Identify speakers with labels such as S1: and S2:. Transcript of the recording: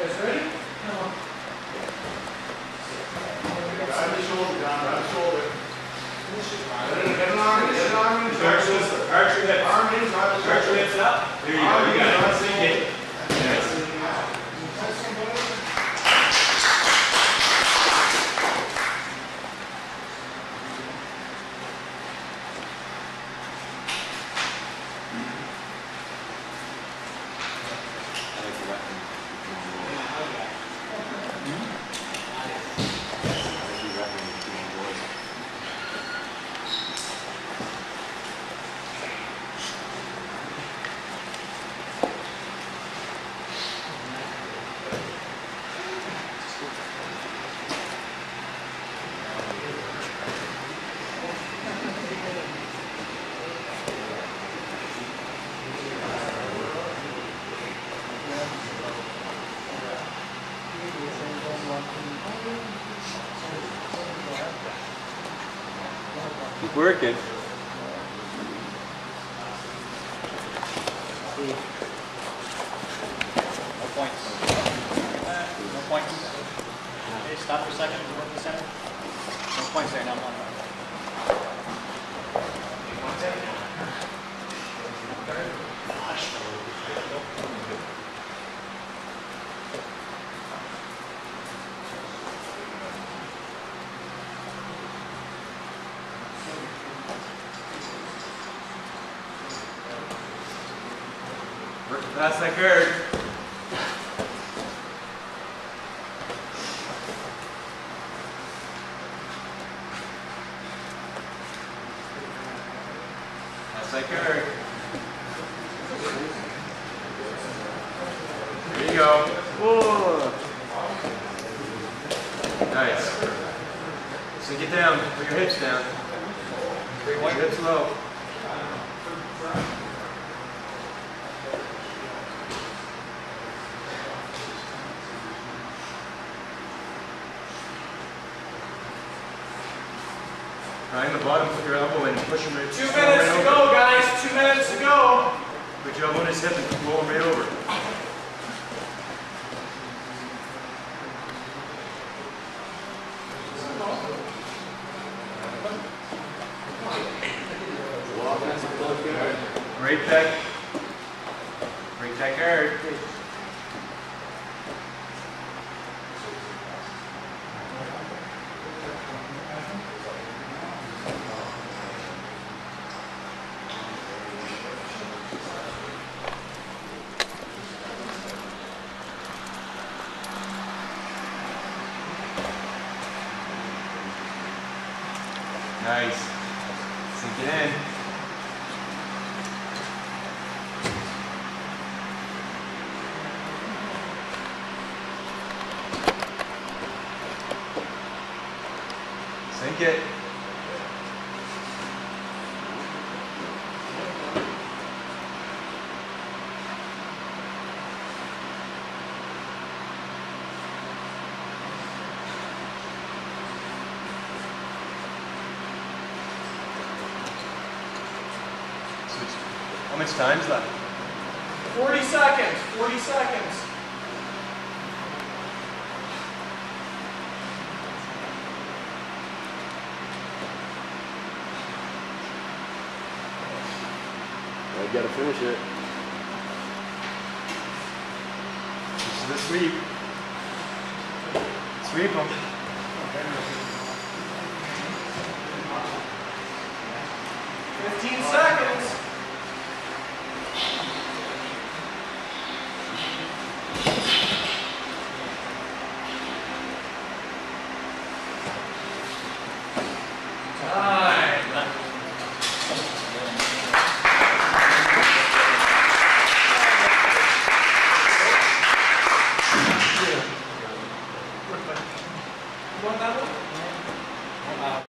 S1: guys ready? Come on.
S2: Grab the shoulder, John, grab the shoulder. Get an arm, get an arm in the
S3: Arch
S2: shoulder.
S3: this- arch your hips.
S2: Arm in, grab the
S3: Arch your
S2: shoulder.
S3: hips up. There you go. You got it. Sink it. Yes.
S4: Keep working.
S5: No points. No points. Okay, stop for a second, work the center. No points there, now one.
S3: Work past that guard. Past that guard. There you go.
S4: Whoa.
S3: Nice. Sink it down. Put your hips down. Your hips low. Right in the bottom, put your elbow in, push him right.
S1: Two
S3: roll right
S1: minutes to
S3: over.
S1: go, guys. Two minutes to go.
S3: Put your elbow in his hip and roll him right over. Right back. Right back guard. Nice. Sink it in. Sink it. How much time's left?
S1: 40 seconds. 40 seconds.
S4: I gotta finish it.
S3: This is the sweep. Sweep them.
S1: Fifteen seconds.